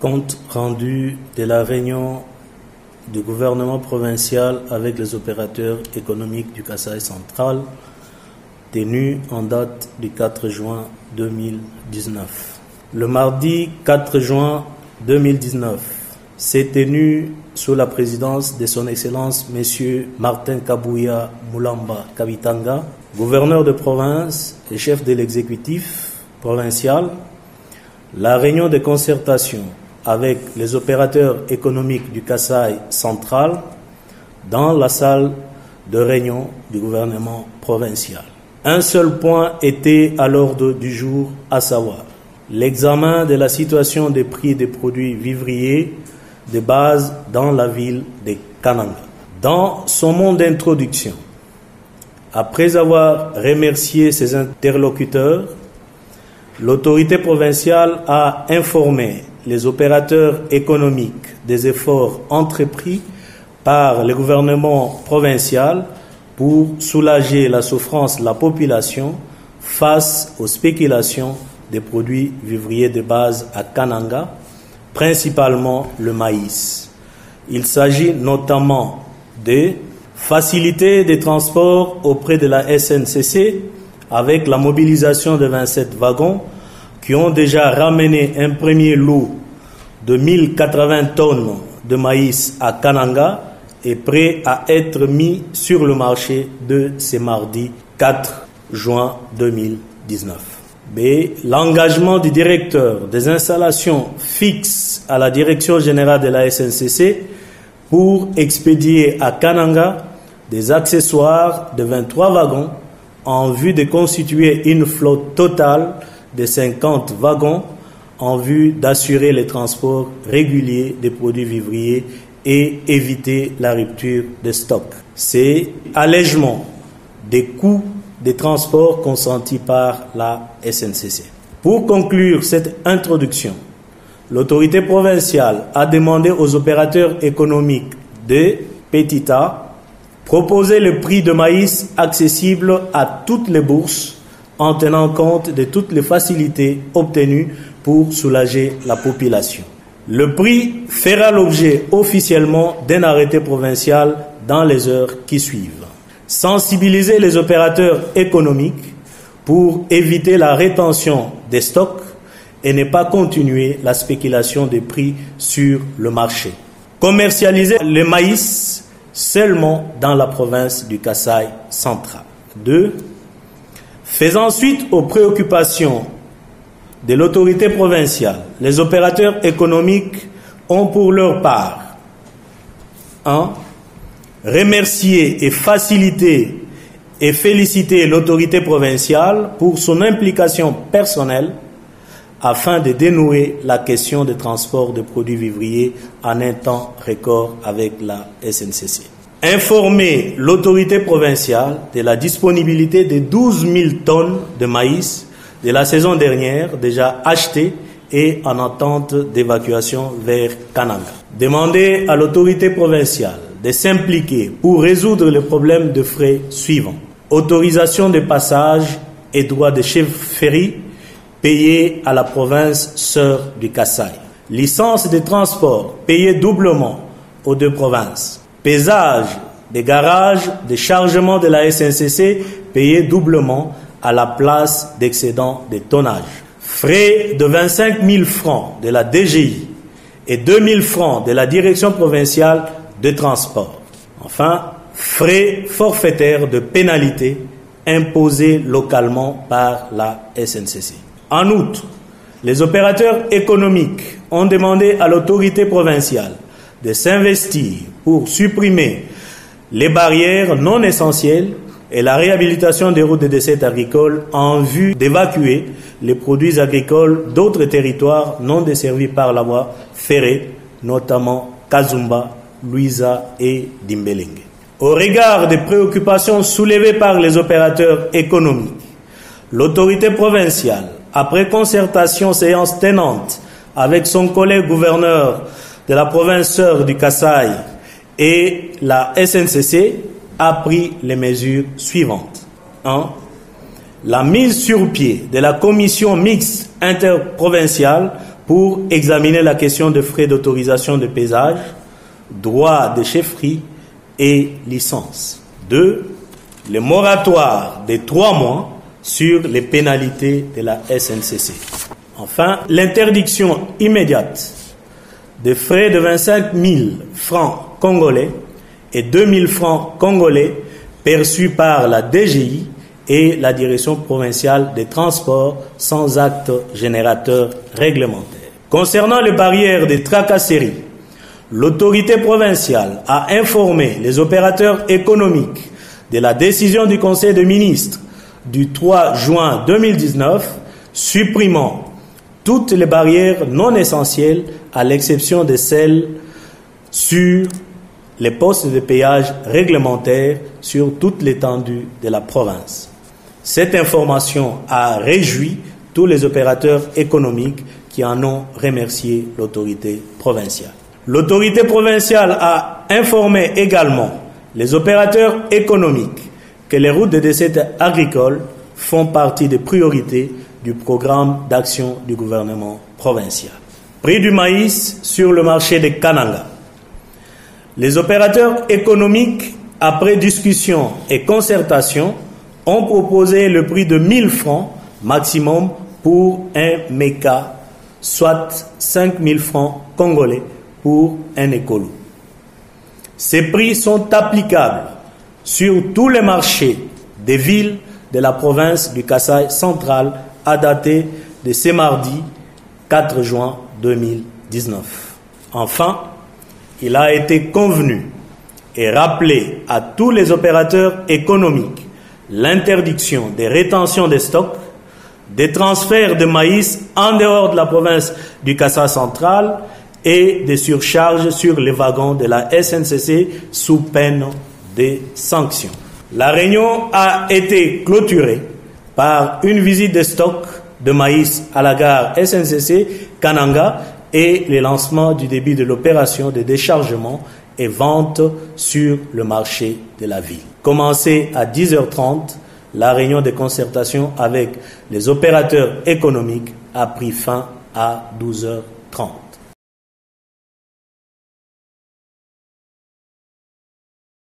Compte rendu de la réunion du gouvernement provincial avec les opérateurs économiques du Kassai central, tenue en date du 4 juin 2019. Le mardi 4 juin 2019 s'est tenu sous la présidence de son Excellence M. Martin Kabouya Moulamba Kabitanga, gouverneur de province et chef de l'exécutif provincial, la réunion de concertation avec les opérateurs économiques du Kassai central dans la salle de réunion du gouvernement provincial. Un seul point était à l'ordre du jour, à savoir l'examen de la situation des prix des produits vivriers de base dans la ville de Kananga. Dans son monde d'introduction, après avoir remercié ses interlocuteurs, l'autorité provinciale a informé les opérateurs économiques des efforts entrepris par le gouvernement provincial pour soulager la souffrance de la population face aux spéculations des produits vivriers de base à Kananga, principalement le maïs. Il s'agit notamment de faciliter des transports auprès de la SNCC avec la mobilisation de 27 wagons qui ont déjà ramené un premier lot de 1080 tonnes de maïs à Kananga est prêt à être mis sur le marché de ce mardi 4 juin 2019. B. L'engagement du directeur des installations fixes à la direction générale de la SNCC pour expédier à Kananga des accessoires de 23 wagons en vue de constituer une flotte totale de 50 wagons en vue d'assurer les transports réguliers des produits vivriers et éviter la rupture de stock. C'est allègement des coûts des transports consentis par la SNCC. Pour conclure cette introduction, l'autorité provinciale a demandé aux opérateurs économiques de Petita proposer le prix de maïs accessible à toutes les bourses en tenant compte de toutes les facilités obtenues pour soulager la population. Le prix fera l'objet officiellement d'un arrêté provincial dans les heures qui suivent. Sensibiliser les opérateurs économiques pour éviter la rétention des stocks et ne pas continuer la spéculation des prix sur le marché. Commercialiser le maïs seulement dans la province du Kassai central. 2. Faisant suite aux préoccupations de l'autorité provinciale, les opérateurs économiques ont pour leur part 1. Remercier et faciliter et féliciter l'autorité provinciale pour son implication personnelle afin de dénouer la question des transports de produits vivriers en un temps record avec la SNCC. Informer l'autorité provinciale de la disponibilité de 12 000 tonnes de maïs de la saison dernière déjà acheté et en attente d'évacuation vers Kananga. Demander à l'autorité provinciale de s'impliquer pour résoudre le problème de frais suivants. Autorisation de passage et droit de chefferie payés à la province sœur du Kassai. Licence de transport payée doublement aux deux provinces. Pesage des garages de chargement de la SNCC payé doublement à la place d'excédent de tonnage. Frais de 25 000 francs de la DGI et 2 000 francs de la Direction provinciale de transport. Enfin, frais forfaitaires de pénalité imposés localement par la SNCC. En outre, les opérateurs économiques ont demandé à l'autorité provinciale de s'investir pour supprimer les barrières non essentielles et la réhabilitation des routes de décès agricoles en vue d'évacuer les produits agricoles d'autres territoires non desservis par la voie ferrée, notamment Kazumba, Louisa et Dimbelengue. Au regard des préoccupations soulevées par les opérateurs économiques, l'autorité provinciale, après concertation séance tenante avec son collègue gouverneur de la province sœur du Kassai et la SNCC, a pris les mesures suivantes. 1. La mise sur pied de la commission mixte interprovinciale pour examiner la question de frais d'autorisation de paysage, droit de chefferie et licence. 2. Le moratoire des trois mois sur les pénalités de la SNCC. Enfin, l'interdiction immédiate des frais de 25 000 francs congolais et 2 000 francs congolais perçus par la DGI et la Direction provinciale des transports sans acte générateur réglementaire. Concernant les barrières des tracasseries, l'autorité provinciale a informé les opérateurs économiques de la décision du Conseil des ministres du 3 juin 2019 supprimant toutes les barrières non essentielles à l'exception de celles sur les postes de péage réglementaires sur toute l'étendue de la province. Cette information a réjoui tous les opérateurs économiques qui en ont remercié l'autorité provinciale. L'autorité provinciale a informé également les opérateurs économiques que les routes de décès agricoles font partie des priorités du programme d'action du gouvernement provincial. Prix du maïs sur le marché de Kananga. Les opérateurs économiques, après discussion et concertation, ont proposé le prix de 1000 francs maximum pour un méca, soit 5000 francs congolais pour un écolo. Ces prix sont applicables sur tous les marchés des villes de la province du Kassai central à dater de ce mardi 4 juin 2019. Enfin, il a été convenu et rappelé à tous les opérateurs économiques l'interdiction des rétentions de stocks, des transferts de maïs en dehors de la province du Kassai central et des surcharges sur les wagons de la SNCC sous peine de sanctions. La réunion a été clôturée par une visite de stock de maïs à la gare SNCC Kananga et le lancement du début de l'opération de déchargement et vente sur le marché de la ville. Commencé à 10h30, la réunion de concertation avec les opérateurs économiques a pris fin à 12h30.